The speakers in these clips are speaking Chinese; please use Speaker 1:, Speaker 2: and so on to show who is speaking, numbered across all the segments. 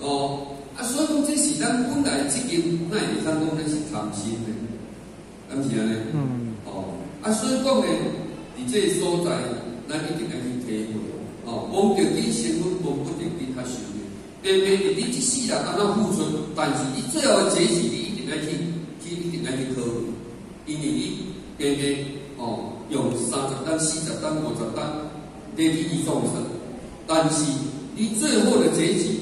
Speaker 1: 哦，啊，所以讲这是咱本来这间那会当讲咱是贪心的，敢是安尼？嗯。哦，啊，所以讲呢，伫这个所在，咱一定要去体会。哦，望着你身份，无不着你较受的。偏偏你一世人安怎付出，但是你最后的结局，你一定要去，去一定要去考虑，因为你偏偏哦，用三十单、四十单、五十单，来去移众生，但是你最后的结局，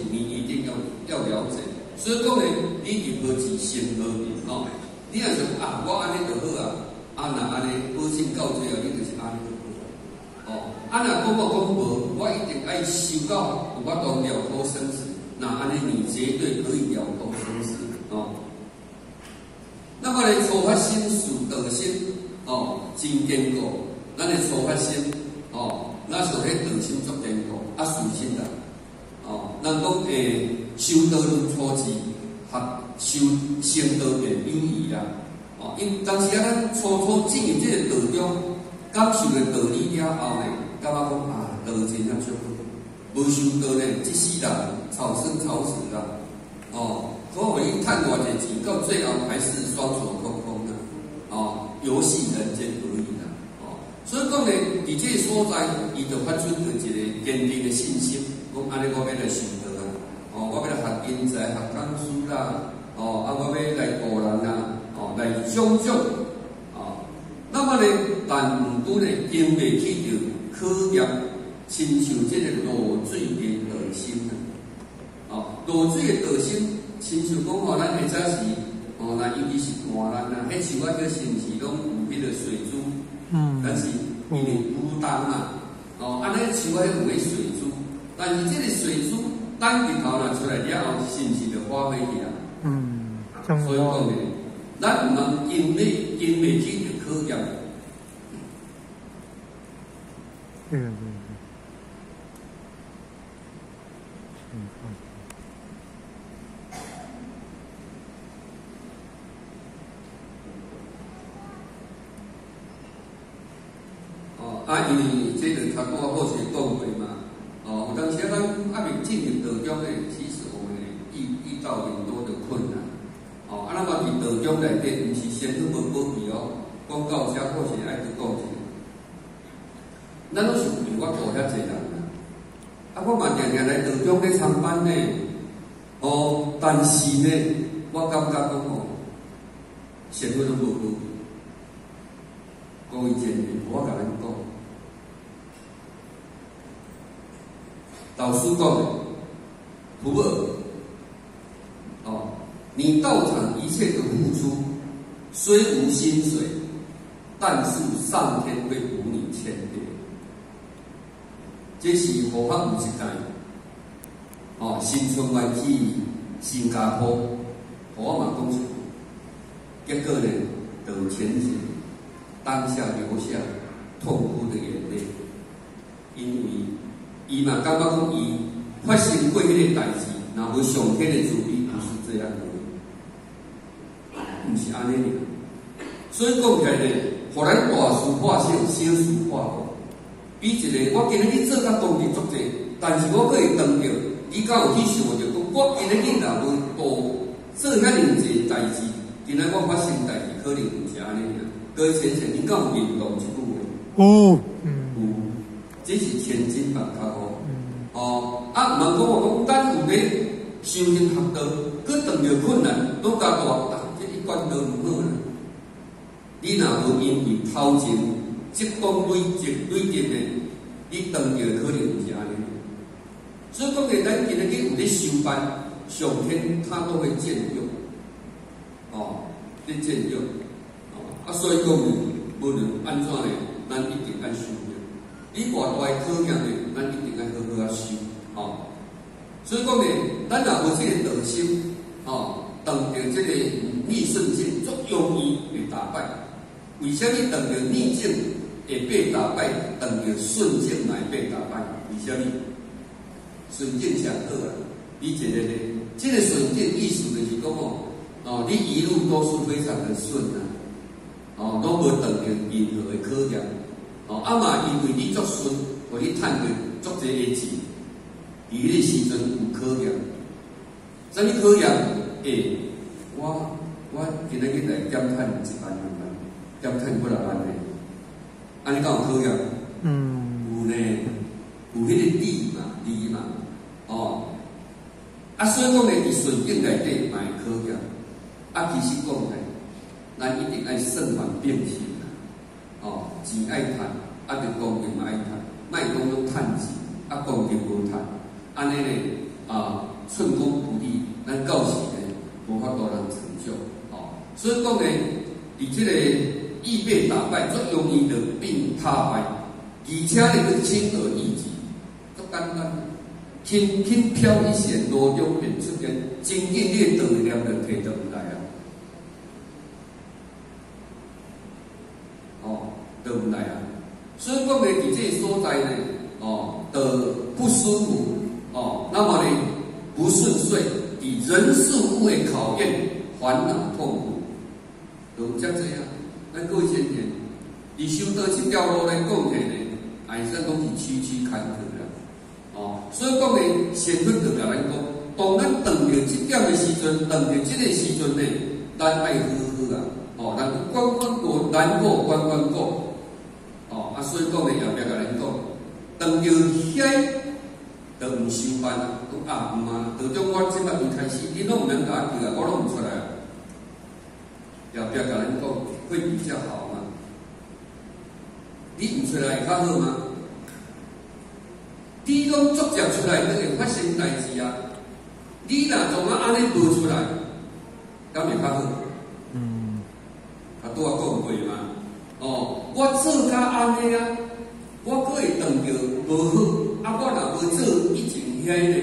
Speaker 1: 要了解。所以讲呢，你以何己先何别哦？你若想啊，我安尼就好啊，啊那安尼保险到最后，你就是安尼就好。哦，啊那讲我讲无，我一定爱修到有法度了脱生死。那安尼你绝对可以了脱生死哦。那么呢，初发心属德心哦，真坚固。咱的初发心哦，那属迄德心足坚固，啊属心啦哦。咱讲诶，修道论初级和修仙道的友谊啦哦。因当时啊，咱初初进入这个道中，感受的道理了后呢，感觉讲啊，道真啊少。无修道呢，即世人草生草死啦，哦，可我一探偌济钱，到最后还是双手空空的，哦，游戏人间而已啦，哦，所以讲呢，伫这个所在，伊就发出一个坚定的信心，讲安尼我要来修，我要来学讲书啦，哦，啊，我要来度人啦，哦，来相助，哦，那么呢，但毋过呢，经未去着考验。亲像即个落水的德心啊，哦，落水的德心，亲像讲吼，咱会早时，哦，那尤其是寒人啊，迄树啊叫身时拢有迄个水珠，嗯，但是因为孤单嘛，哦，安尼树啊有个水珠，但是即个水珠等日头若出来了后，是毋是就化飞去啊，嗯，所以讲呢，咱毋通因为因为去就考验，嗯。啊，因为这个他跟我后续讲过嘛，哦，有当时咱还没进入道中呢，其实我们遇遇到很多的困难，哦，啊，那么伫道中内底，毋是先去无保庇哦，讲到车或是爱去讲者，咱都是为我多遐济人啊，我嘛常常来道中咧上班呢，哦，但是呢，我感觉讲哦，先去都无保庇，讲以前我甲恁讲。老师讲的，徒儿，哦，你到场一切的付出，虽无薪水，但是上天会补你千倍。这是何方有一代，哦，新春晚去新加坡，我嘛讲出，结果呢，得前行，当下留下痛哭的眼泪，因为。伊嘛感觉讲伊发生过迄个代志，若无上天的主意，不是这样的，毋是安尼的。所以讲起来呢，互咱大事化小，小事化无。比一个我今日去做甲当地作者，但是我可会当着，伊敢有去想着讲，我今日去若无多做遐尼济代志，今仔我发生代志，可能毋是安尼样。各位先生，你敢有认同即句话？有，有。这是千金万卡哦，哦，啊，毋通讲我讲，咱有咧修行学道，佮遇着困难，都加大胆，这一关都毋好啦。你若无因为头前积功累积累积的，你当着可能毋是安尼。所以讲嘅，咱今日去有咧修班，上天他都会见用，哦，咧见用，哦，啊，所以讲无论安怎咧，咱一定爱修。你外外考验的，咱一定爱好好啊修，哦。所以讲呢，咱若有这个德心，哦，当着这个逆顺境，足容易被打败。为虾米当着逆境会被打败，当着顺境来被打败？为虾米？顺境上好啊，理解的呢？这个顺境意思就是讲哦，哦，你一路都是非常的顺啊，哦，都无当着任何的考验。哦，啊嘛，因为你作顺，互你趁着足济个钱，伫迄个时阵有考验，啥物考验？诶，我我今仔日去来减碳一万两万，减碳几来万呢？安尼讲有考验？嗯，有呢，有迄个理嘛，哦。啊，所以讲呢，伫顺境内底买考验。啊，其实讲呢，咱一定爱顺环并行啦。哦，钱爱赚，啊，着公平嘛爱赚，卖讲用趁钱，啊，公平无赚，安尼呢，啊，寸功不利，咱到时呢，无法度人成就。哦，所以讲呢，伫即个易被打败，最容易的病他败，而且呢，是轻而易举，足简单，轻轻飘一线，路中便出现，真紧你道念就摕倒来啊。哦对不来啊？所以讲呢，伫这所在呢，哦，的不舒服，哦，那么呢，不顺遂，以人事物的考验，烦恼痛苦，都将这样。那各位先生，你修得这条路来讲起呢，哎，这东西区区坎坷，所以讲呢，先分就甲咱讲，当咱等到这点的时阵，等到这个时阵呢，咱爱好好啊，哦，咱关关过，难过关关过。哦啊，所以讲呢，后壁甲恁讲，当着遐都毋上班，都啊毋啊，到中我即摆一开始，你拢毋免甲我叫啊，我拢毋出来啊。后壁甲恁讲，会比较好嘛？你毋出来会较好吗？你拢作业出来，都会发生代志啊。你若从啊安尼无出来，敢会较好？嗯，啊，拄啊讲过嘛。哦，我做甲安尼啊，我可会当着无好，啊，我若无做以前遐个，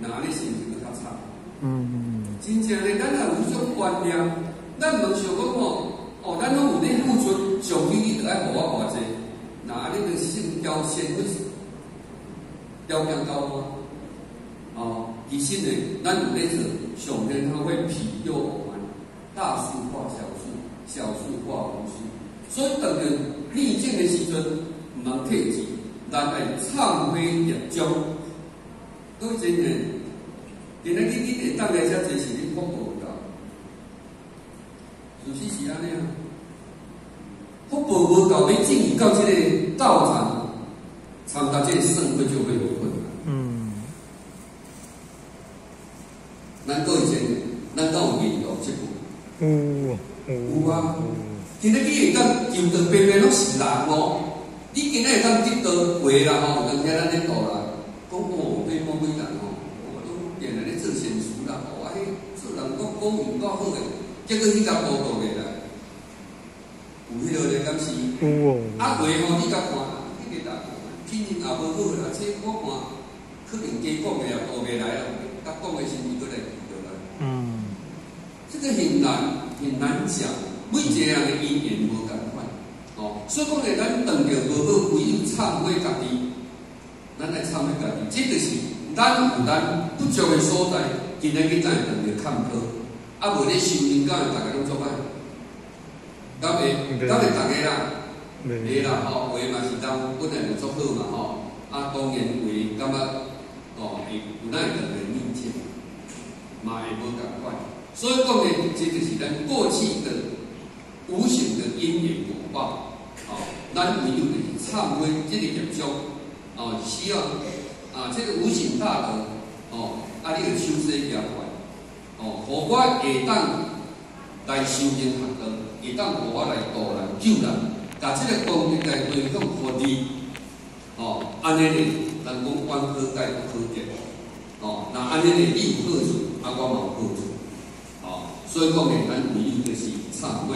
Speaker 1: 那你心情会较差。嗯，真正咧，咱若有种观念，咱无想讲哦，哦，咱拢有咧付出，上天你就爱互我偌济，那你个性条件会条件高吗？哦，其实呢，咱有咧做，上天他会庇佑我们，大数化小数，小数化无数。所以，当着逆境的时阵，毋通退志，咱爱畅飞业中。各位真人，今日你你会当来遮坐是你福报有够，是实是安尼啊？福报无够，要进入到这个道场，参加这个盛会就会有困难。嗯。咱各位真人，咱敢有遇到这个？有，有啊。今日你会当就到边边拢是人哦，你今日会当得到回啦吼，人家咱咧度啦，讲哦，对某某人吼，我都原来咧做善事啦，哦，迄做人讲讲语够好诶，结果你甲报道个啦，有迄落咧敢是？有哦。啊，话吼你甲看，今年也无好啦，且我看可能加讲个也报袂来，甲讲个是毋过来就来。嗯。这个很难很难讲。每一个人的因缘无同款，哦，所以讲咧，咱当着无好，唯有忏悔家己，咱来忏悔家己，这就是咱有咱不足的所在，今日去咱当着坎坷，啊，无咧修行，敢会大家拢做歹？敢会？敢会大家啦？袂啦，吼，话嘛是当本来就做好嘛，吼，啊，当然话感觉，哦，会有咱当着逆境，嘛会无共款，所以讲呢，这就是咱过去的。无形的因缘果报，哦，咱唯有就是忏悔这个业障，哦，需要啊，这个无形大德，哦，啊，你个修这一条块，哦，互我会当来修行学道，会当互我来度人救人，把这个功德来回向佛地，哦，安尼呢，人讲万科盖不可得，哦，那安尼呢，你有好处，啊，我冇好处，哦，所以讲呢，咱唯有就是忏悔。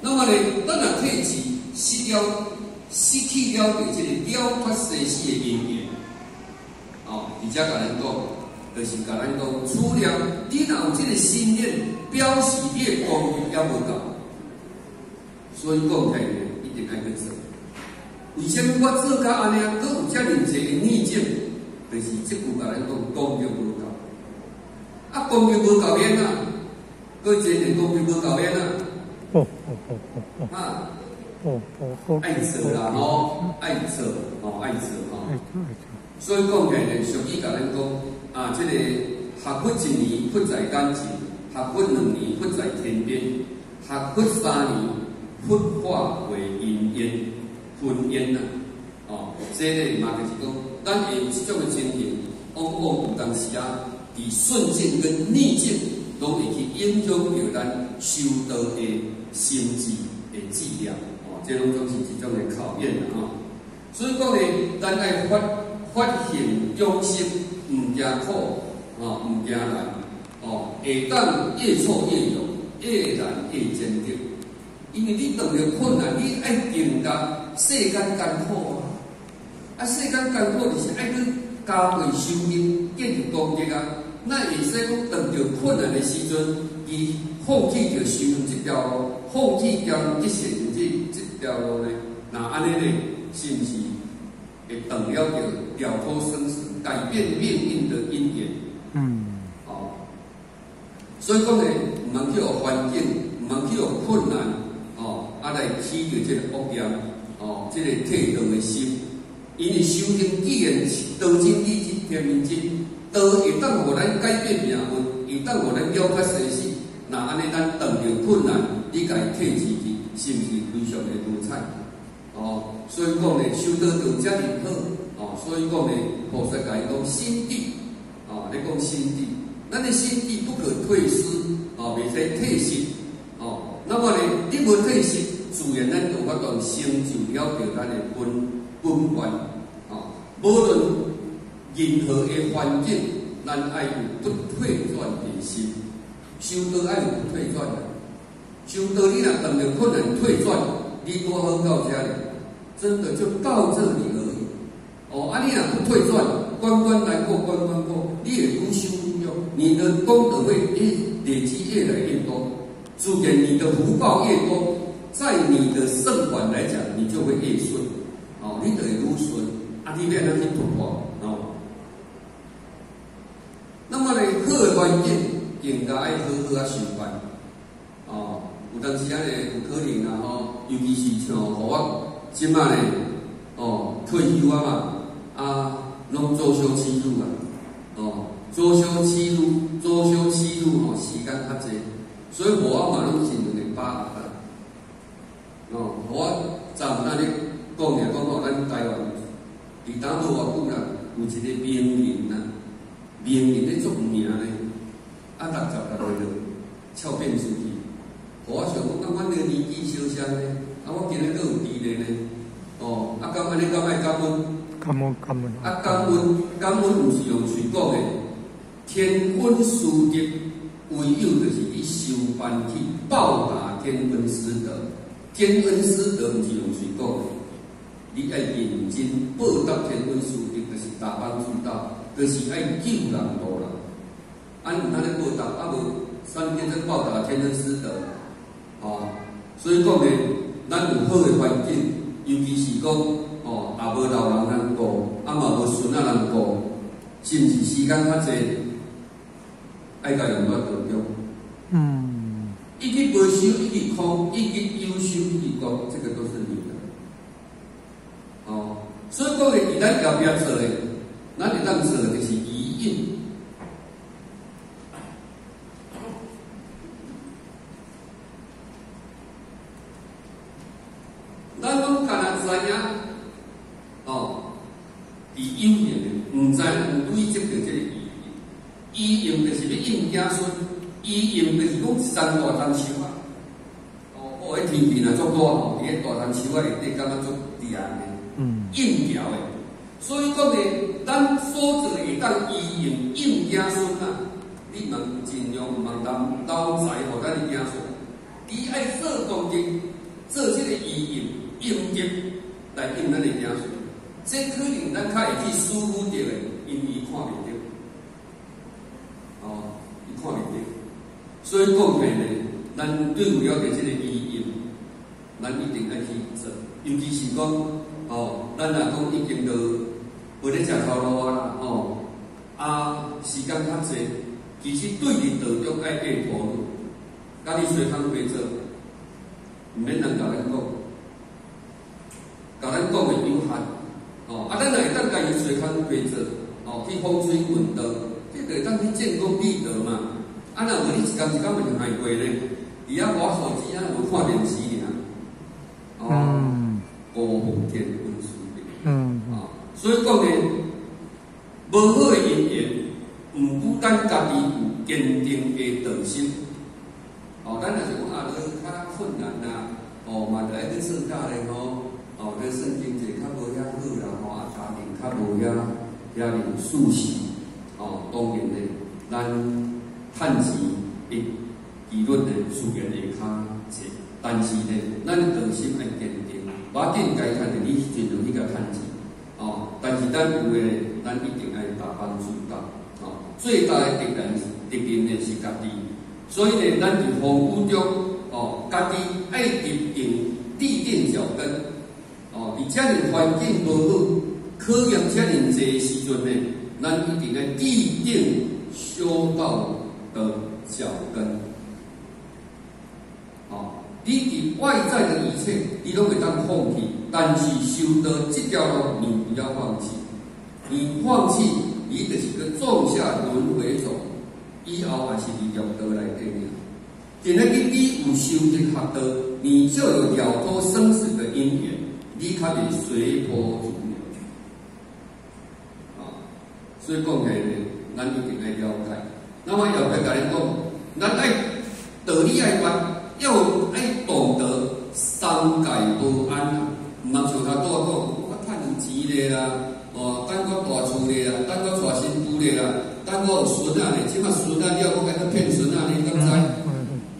Speaker 1: 那么呢，咱若退去失了、失去了的这个了脱生死的因缘，哦，而且甲咱讲，就是甲咱讲，除了你若有这个信念，表示你的功德也无够，所以讲起来一定爱去做。为什么我做到安尼，佫有遮尔济的逆境？就是即句甲咱讲，功德无够。啊，功德无够免啊，佫一个功德无够免啊。哦哦哦哦哦，啊，哦哦哦，爱做啦吼，爱做，哦爱做吼，所以讲起来，俗语甲咱讲啊，这个学佛一年佛在眼前，学佛两年佛在天边，学佛三年佛化为因缘，婚姻啊，哦，这个嘛就是讲，咱会有这种的情形，往往有当时啊，伫顺境跟逆境，拢会去影响着咱修道的心智的质量，哦，这拢总是一种的考验啦，吼。所以讲呢，咱爱发发现用心，毋惊苦，哦，毋惊难，哦，会当越挫越勇，越难越坚定。因为你遇到困难，你爱定甲世间艰苦啊！啊，世间艰苦就是爱去加倍修行，继续攻击啊！那会使讲遇到困难的时阵，伊放弃着修行这条路，放弃将一线这这条路呢？那安尼呢？是毋是会断了着了脱生死、改变命运的因缘？嗯，哦，所以讲呢，毋通去有环境，毋通去有困难。啊，来起着这个恶业，哦，这个退道的心，因为修行既然是道真理真天命真，道会当互咱改变命运，会当互咱了脱生死。那安尼咱遇着困难，你家退自己，是毋是非常的无彩？哦，所以讲呢，修道就遮尔好，哦，所以讲呢，菩萨讲心地，哦，你讲心地，咱的心地不可退失，哦，未使退失，哦，那么呢，你无退失。自然咱有法度成就了着咱的本本源，啊，无论任何的环境，咱爱有不退转的心。修道爱有不退转的，修道你若遇着困难退转，你多好到家里，真的就到这里而已。哦，啊，你若不退转，关关难过关关过，你也不修用，你的功德会越累积越来越多，自然你的福报越多。在你的肾管来讲，你就会越顺，哦，你等于如顺，啊，你变那去突破，哦。那么呢，好的环境应该爱好好啊习惯，哦，有当时啊呢有可能啊吼，尤其是像互我即摆呢，哦，退休啊嘛，啊，拢做小起路啊，哦，做小起路，做小起路吼，时间较济，所以我嘛拢是两个八。哦，我昨那日讲咧，讲到，咱台湾伫当无偌久啦，有一个名人呐，名人咧著名咧，啊，六十六岁了，翘变出去。我想讲，啊，阮个年纪小相咧，啊，我今日都有弟弟咧，哦，啊，感恩你敢爱感恩？
Speaker 2: 感恩感恩。
Speaker 1: 啊，感恩感恩，毋是用嘴讲诶，天恩师德，唯有就是伊修办去报答天恩师德。天恩师德毋是用嘴讲的，你爱认真报答天恩师德，就是大帮助道，就是爱救人度人。安尼咧报答，啊无三天在报答天恩师德，哦，所以讲呢，咱有好的环境，尤其是讲哦，也无老人难过，啊嘛无孙仔难过，甚至时间较济，爱甲用法度用。嗯。一句不修，一句空，一句优秀，一句高，这个都是你的。哦，所以讲呢，你咱要不要做呢？那你当做就是意应。咱讲干那知影，哦，是有用的，唔知有对接的这个意意用就是要应家孙。伊用的是讲山大山丘啊，哦，我迄天边啊足多吼，伫迄大山丘啊里底感觉足厉害的，应调的。所以讲呢，咱所做会当伊用应子孙啊，你们尽量毋通当刀仔互咱的子孙，你爱做工具，做即个伊用应急来应咱的子孙，这可能咱较会去疏忽着的，因伊看袂着，哦，伊看袂着。所以讲起呢，咱对有了解这个意义，咱一定爱去做。尤其是讲，哦，咱若讲已经都为了食头路啊啦，哦，啊，时间较济，其实对伫道中爱下投入，家己随康规做，毋免人甲咱讲，甲咱讲的有限，哦，啊，咱若会当家己随康规做，哦，去风水运道，你得当去建功立德嘛。啊，那有你一工一工袂害过咧？伊啊我手机啊，有看电视尔。哦，高风天文书的。嗯啊，所以讲咧，无好的姻缘，毋孤单家己有坚定的道心。哦，咱若是讲啊，你较困难啊，哦，嘛着爱去算教咧吼，哦，去算经济较无遐好啦，吼，啊，家庭较无遐遐尼舒适，哦，当然咧，咱趁钱的利润咧，自然会较济，但是咧，咱道心爱坚定，我紧该趁的，你尽量去甲趁钱，哦，但是咱有诶，咱一定爱大方自大，哦，最大的敌人敌人咧是家己。所以呢，咱伫风雨中，哦，家己爱立定立定脚跟，哦，伫遮尔环境无好，考验遮尔济时阵呢，咱一定要立定修道的脚跟，哦，你伫外在的一切，你都会当放弃，但是修道这条路，你不要放弃，你放弃，你就是个种下轮回种。以后还是以六道来定的。今日你有修的学道，你就有了脱生死的因缘，你可以随波逐流。啊，所以讲起来，咱一定要了解。那么要解甲你讲，咱爱道理爱观，要爱三界不安。毋通像他多讲，我趁钱咧啦，哦，等我大厝咧啦，等我娶新妇咧啦。等我有孙仔咧，即马孙啊，你要我甲他骗孙啊？你敢知？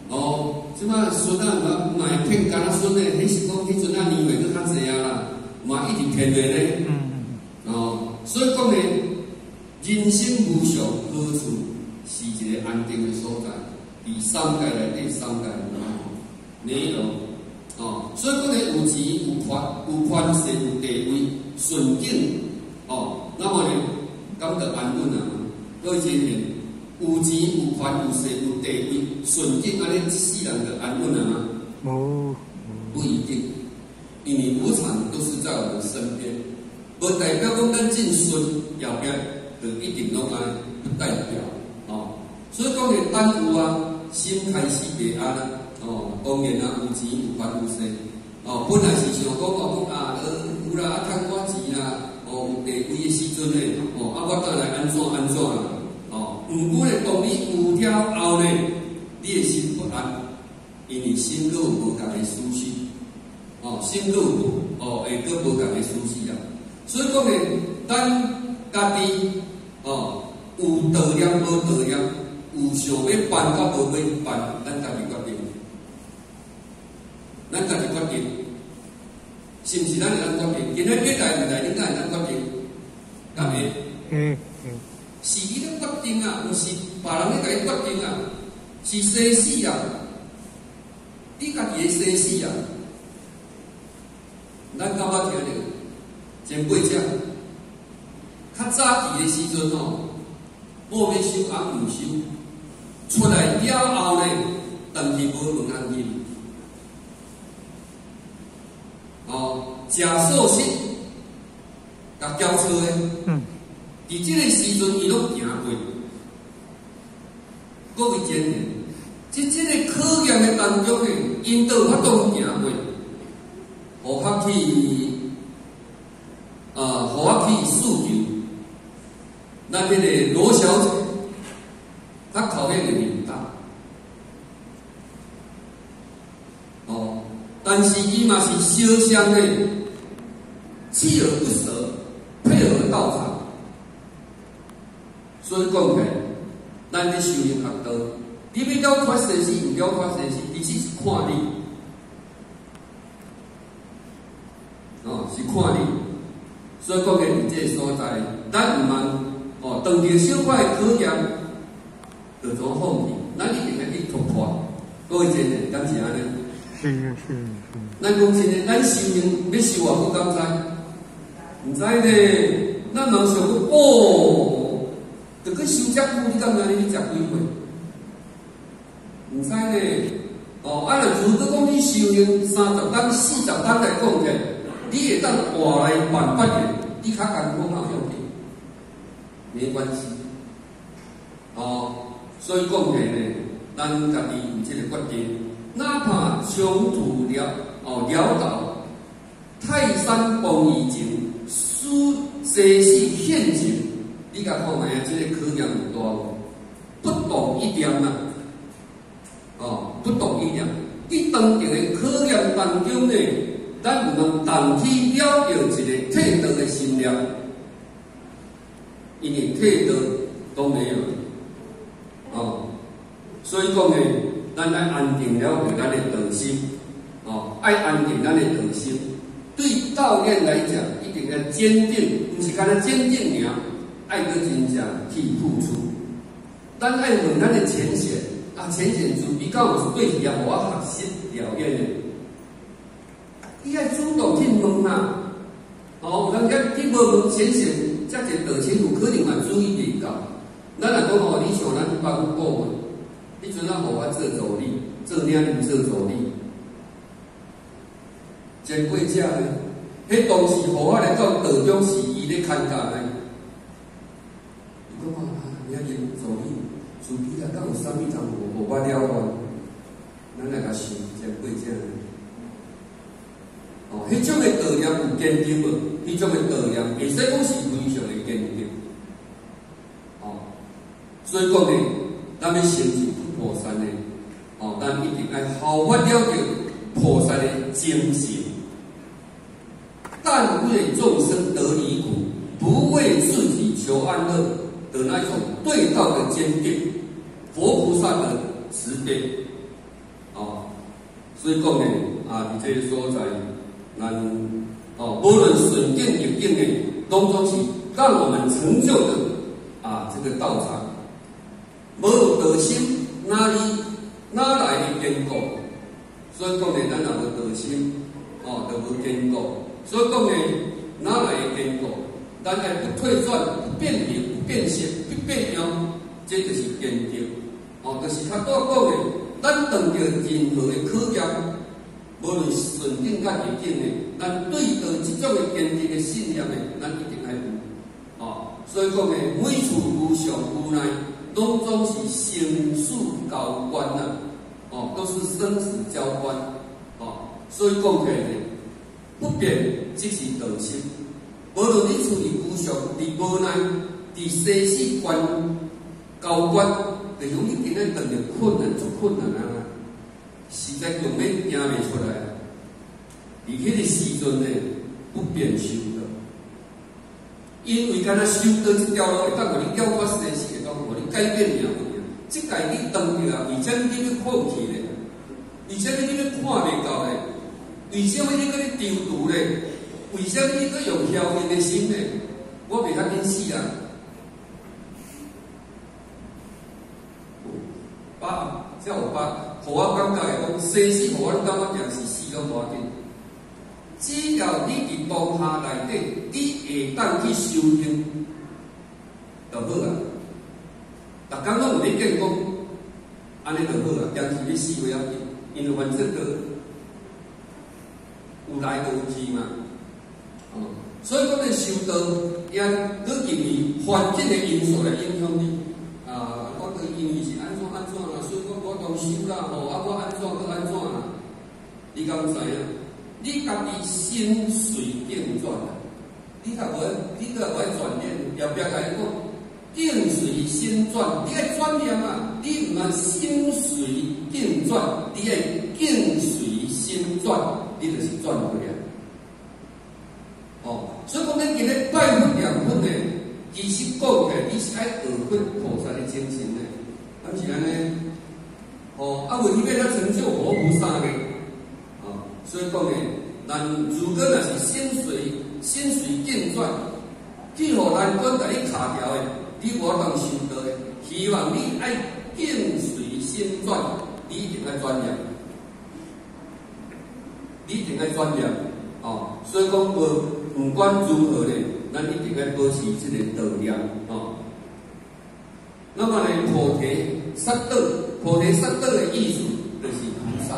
Speaker 1: 哦，即马孙啊，嘛买骗干孙咧？迄是讲迄阵啊年岁都较济啊啦，嘛一直骗的呢。哦，所以讲咧，人生无常，何处是一个安定的所在？第三界内底，三界内有哦，所以讲呢，有钱有权有权势有地位顺境哦，那么呢，感觉安稳啊。各位亲人，有钱有权有势有地位，顺境安尼一世人就安稳啊吗？
Speaker 2: 无，
Speaker 1: 不一定，因为无常都是在我们身边，不代表讲咱进顺后边就一定拢安，不代表哦。所以讲你耽误啊，心开始袂安啦，哦，当然啊，有钱有权有势，哦，本来是想讲哦，啊，有啦，啊，贪我钱啦。哦，有地位的时阵呢，哦，啊，我倒来安怎安怎啦？哦，毋过咧，当你有了后咧，你的心不安，因为心有无共的舒适，哦，心有哦，会个无共的舒适啊。所以讲呢，咱家己哦，有道念无道念，有想要办甲无要办，咱家己，咱家己决定。是毋是咱人决定？今日要来毋来，应该人决定，啱未？嗯嗯。是伊咧决定啊，毋是别人咧甲伊决定啊，是生死啊，你家己诶生死啊。咱感觉听着，前辈者，较早期诶时阵哦，无要修啊，毋收，出来了后咧，但是无问安尼。哦，假素食甲交错的，嗯，伫即个时阵伊拢行过，各位前人，即即个考验诶当中诶，因都法度行过，互法去，啊，互法去诉求，那边的罗小姐，她考验的很大，哦。但是伊嘛是烧香的，锲而不舍，配合道场。所以讲起，咱咧修行学道，你要了脱生死，毋了脱生死，其实是看你，哦，是看你。所以讲起，你这所在，咱毋通哦，当着小块考验，就做放弃，咱一定要去突破。各位姐姐，感谢安尼。是是是。咱讲真诶，咱修行要修啊，不敢知，毋知呢。咱人想讲哦，着去修遮久，你敢知你去食几回？毋知呢。哦，啊，若如果讲你修行三十单、四十单来讲起，你会当活来万八个，你较艰苦较用的，没关系。哦所以讲起呢，咱家己有这个决定，哪怕穷途潦哦潦倒，泰山崩于前，输生死险境，你甲看下即个考验有大无？不动一点啊！哦，不动一点。伫当前的考验当中呢，咱唔能当起了着一个退道的心念，因为退道都没有。哦，所以讲呢，咱来安定了着咱的道心，哦，爱安定咱的道心。对道练来讲，定要坚定，毋是干那坚定尔，爱个真正去付出。咱爱问咱的前贤啊，前贤主比较有对题啊，我学习了解的。伊爱主动去问呐，哦，人家去无问前贤，这个道前有可能嘛注意力到。咱若讲吼，你像咱一般顾问，你阵啊，互我做助理，做领导做助理，真贵价呢。迄当时互我来讲，道中是伊咧看家呢。你讲啊，领导助理，助理啊，敢有啥物通无无我了解？咱来甲想真贵价呢。哦，迄种诶道念有坚定无？迄种诶道念，会使讲是非常诶坚定。哦所以讲呢，咱要成就菩萨呢，哦，咱一定要好发了解菩萨的精神，但为众生得离苦，不为自己求安乐的那种对道的坚定，佛菩萨的慈悲，哦，所以讲呢，啊，你这里说在，咱哦，无论顺境逆境呢，当中是让我们成就的啊，这个道场。没有德心，哪里哪来的坚固？所以讲呢，咱若无道心，哦，就无坚固。所以讲呢，哪来的坚固？咱爱不退转、不变形、不变色、不变样，这就是坚定。哦，就是较多讲的，咱遇着任何的考验，无论顺境甲逆境的，咱对着这种的坚定的信念的，咱一定爱有。哦，所以讲呢，每处无常无奈。拢总是生死交关呐，哦，都是生死交关，哦，所以讲起来，不变即是道心。无论你处于无常、伫无奈、伫生死关交关，就容易今日遇到困难，足困难啊！实在根本行未出来。而迄个时阵呢，不变修的，因为敢若修到这条路，会当互你了脱生死。改变命运，即届你当着啊，而且你要放弃咧，而且你要看未到咧，为什么你搁咧丢毒咧？为什么你搁用僥倖的心咧？我袂较紧死啊！爸，叫我爸，互我感觉诶讲，生死互我感觉定是死都无要紧，只要你伫当下内底，你会当去修行，就好啊。逐工拢有咧建功，安尼就好啊。坚持你死不要紧，因为反正个有来有去嘛。所以讲咧修道也都因为环境的因素来影响你。啊，我个因为是安怎安怎啦，所以讲我当修啦，吼，啊我安怎个安怎啦？你敢知影？你家己心随境转！你若无，你若无转念，要不要甲伊讲？境随心转，你爱转念啊！你唔系心随境转，你爱境随心转，你就是转不了。所以讲你今日拜佛两分呢，其实讲起来，你是爱二分菩萨的精神呢。咁是安尼，哦，啊，为伊要他成就活菩萨呢，哦，所以讲呢，咱如果若是心随心随境转，去互难关甲你卡掉的。你我当修道的，希望你爱境随心转，你一定爱专业，你一定爱专业，哦，所以讲无不管如何呢，咱一定爱保持这个道量，哦。那么呢，菩提萨埵，菩提萨埵的意思就是菩萨，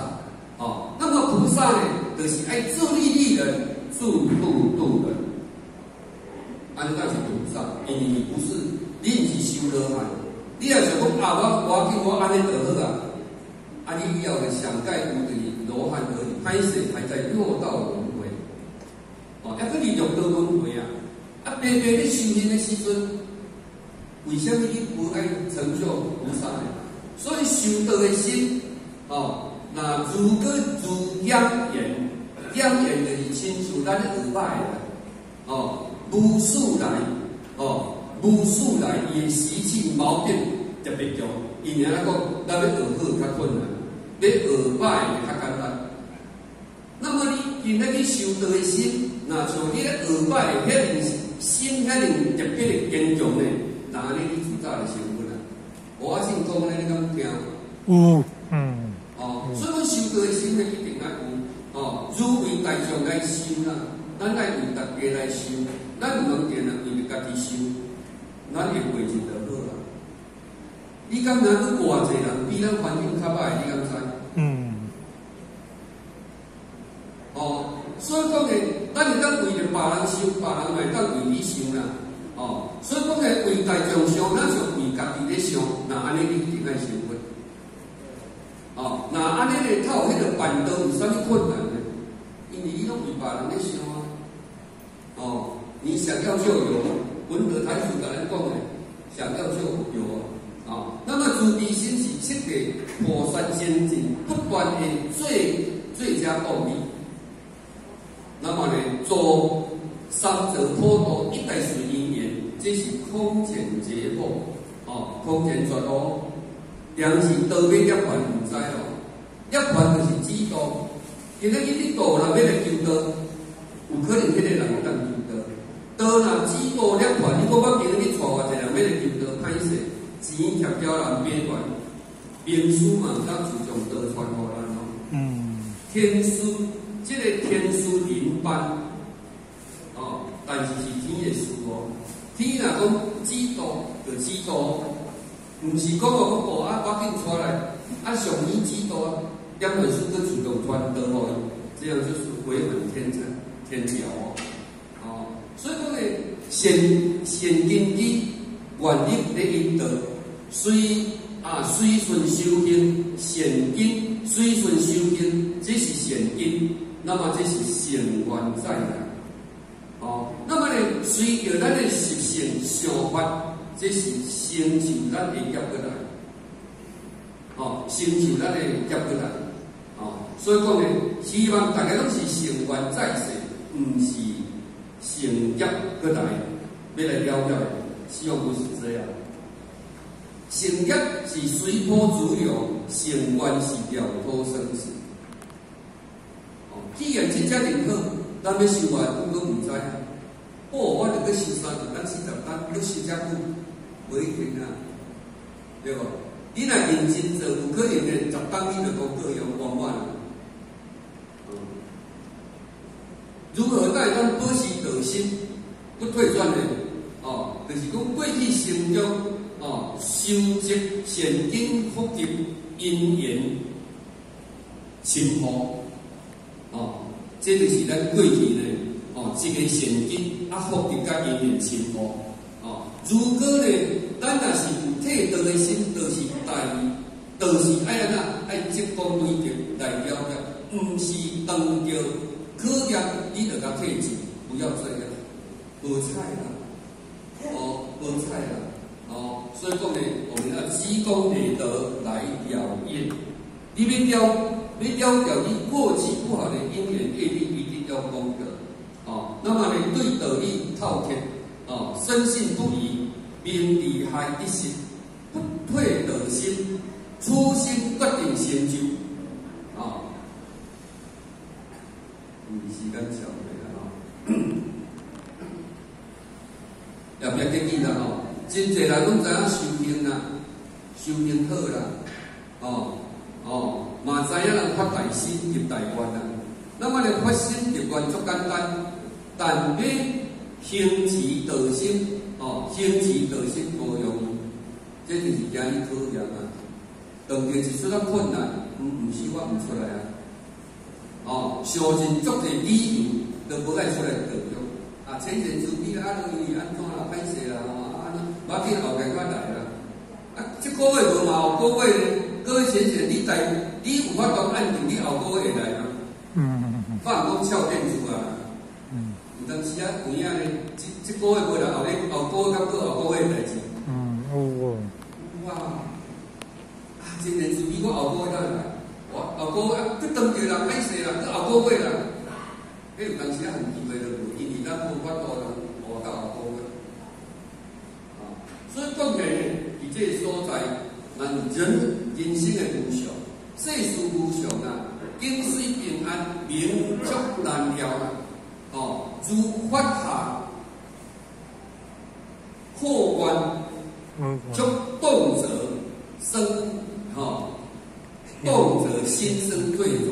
Speaker 1: 哦。那么菩萨呢，就是爱自利利人，助度度人，安那是菩萨，因为不是。你毋是修罗汉，你若想讲啊，我我紧我安尼就好啊，啊，你以后的上盖无敌罗汉而已，歹势还在六道轮回，哦，还佫二六道轮回啊！啊，白白咧修行的时阵，为什么你不爱成就菩萨呢？所以修道的心，哦，那如果如养眼，养眼就是清除咱的恶坏的，哦，无数来，哦。无数来伊的习气毛病特别强，因为咱讲咱要学好较困难，要学歹较简单。那么你今仔日修道的心，那像你咧学歹的迄种心，迄种特别的坚强呢，那安尼你自早就成功啦。我先讲咧，你敢听？
Speaker 2: 有，嗯，
Speaker 1: 哦，所以讲修道的心咧一定爱有，哦，如为大众来修啦，咱爱为大家来修，咱唔能见啊为着家己修。咱会过真就好啦。你敢若去偌济人比咱环境较歹，你敢知？嗯。哦，所以讲诶，咱会当为着别人修，别人会当为你修啦。哦，所以讲诶，为大众想，咱就为家己咧想，那安尼你一定爱成功。哦，那安尼咧，他有迄个板凳，有啥物困难呢？因为伊拢为别人咧想啊。哦，你想要就有。文德台主的人讲的，想要就有啊。那么主地心是七个火山仙境不断的最最佳道理。那么呢，做三者坡度一代水因缘，这是空前绝后哦，空前绝后。良心道要涅槃唔知哦，涅槃就是知道，今日你道人要来求道，有可能迄个人当。道若只多两块，你讲我今日去带我一人要来求道歹势，钱夹叫人变乱，名书嘛当自从道传互咱咯。嗯。天书，即个天书灵班，但是是天的书哦。天若讲知道就知道，毋是讲我讲啊，赶紧出来，啊上年知道啊，两本书都自动传得哦，这样就是违反天成天条哦。所以讲呢，现现今之愿力的引导，随啊随顺修行，现今随顺修行，这是现今，那么这是成缘在。哦，那么呢，随着咱的习性想法，这是成就咱的业过来。哦，成就咱的业过来。哦，所以讲呢，希望大家拢是成缘在世，毋是。成业过来，要来了解，希望不是这样。成业是随波逐流，成愿是了脱生死。哦，既然真正认可，咱要修完，我都唔知。哦，我这个修三十单、四十单，要修遮久，袂停啊，对无？你若认真做，有可能咧，十单你就讲各样完完。如何带咱保持道心不退转呢？哦，就是讲过去成中哦，修积现今福德因缘情福，这就是咱过去呢哦，一个现今啊福德甲因缘情福哦。如果呢，咱若是有退道的心，就是大意，就是爱安那爱积功累德来了的，毋是当着。可见你得甲退钱，不要这样，无菜啦，哦，无菜啦，哦，所以讲呢，我们要积功累德来了业，你要了，要了掉你过去不好的因缘业力，一定要功德，哦，那么呢，对道理滔天，哦，深信不疑，并厉害一心，不退德心，初心决定成就。时间长了啦吼，也别建议啦吼，真侪人拢知影修行啦，修行好啦，哦哦，嘛知影人发大心入大愿啊。那么咧发心入愿足简单，但要行持道心，哦，行持道心无容易，这就是今日考验啊。当然是出了困难，毋毋是我毋出来啊。哦，想尽足个理由都无爱出来得用。啊，前前主比啊，安怎啦，歹势啦，吼，啊，我见后边快来啦。啊，即个月无嘛，后个月呢？各位先生，你在你有法度按定，你后个月会来吗？嗯嗯嗯。放工敲电子啊。嗯。有当时啊，有影呢，这这个月过来，后日后个月到后个月代志。嗯哦。哇！啊，今年是比我后个月来。我后个月不当着人歹势啦，到后个月啦。迄有当时啊，很奇怪的，因为咱无法度人活到后个月。啊，所以讲起伫这个所在，咱人人生的无常，世事无常啊，境水平安，命足难料啦。哦，如发下破关，足动则生，吼，动则心生退转。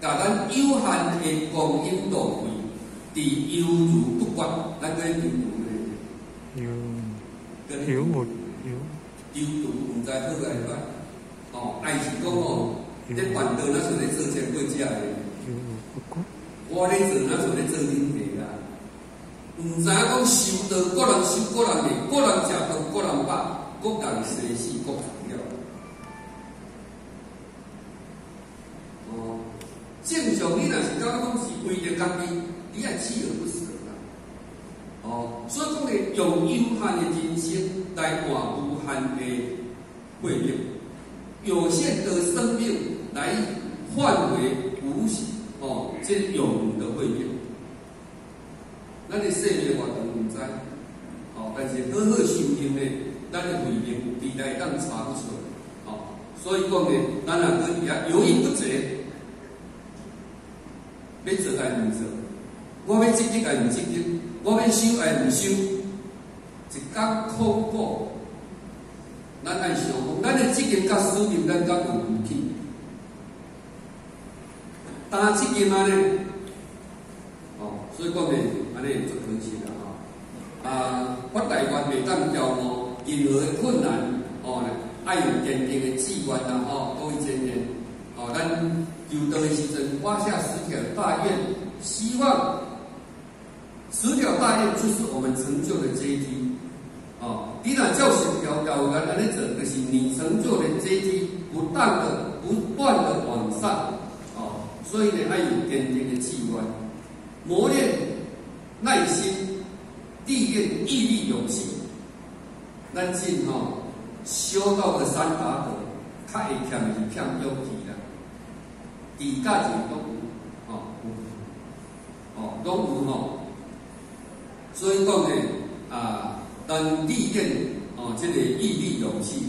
Speaker 1: 甲咱有限的光阴浪费，伫犹如不管，咱个犹如
Speaker 2: 咧，犹犹无
Speaker 1: 犹，犹如毋知好个歹。哦，爱是讲哦，这板凳那是咧做钱过食的，我咧做那是咧做恁的啦。毋知影讲收到，个人收个人的，个人食饭个人饱，个人生死各重要。正常，你若是讲讲是为着家己，你也锲而不舍啦。哦，所以讲咧，用有限的人生来换无限的慧命，有限的生命来换回无限哦这永的慧命。咱的生命活动唔知，哦，但是好好修行咧，咱的慧命未来当查不出。哦，所以讲咧，咱若个也犹豫不决。要做爱毋做，我要积极爱毋积极，我要收爱毋收，一讲空过，咱爱想讲，咱的积极甲使命，咱敢有勇气？但积极嘛呢？哦，所以讲呢，安尼做可惜啦吼。啊，发大愿袂当骄傲，任何困难，哦，爱有坚定的志愿啦，吼，各位前人，哦，咱。有道的时阵，画下十条大愿，希望十条大愿就是我们成就的阶梯。哦，你若叫十条条愿安尼做，就是你成就的阶梯不断的、不断的往上。哦，所以呢，还有坚定的志愿，磨练耐心，历练毅力勇气。咱进吼修道的三大德，较会欠是欠勇气啦。底价钱都有，哦，哦，都有吼。所以讲呢，啊，但历练哦，这个毅力勇气，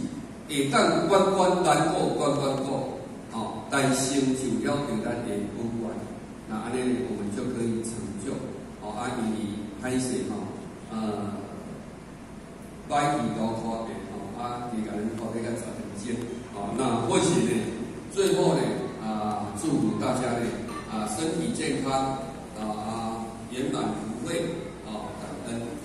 Speaker 1: 会当关关难过关关过，哦，但成就了对咱的不完，那安尼我们就可以成就，哦，阿姨拍摄吼，呃，摆地高考的，哦，啊，几个人考这个十分钟，哦，那或许呢，最后呢。啊，祝福大家呢啊，身体健康啊，圆满福慧啊，感恩。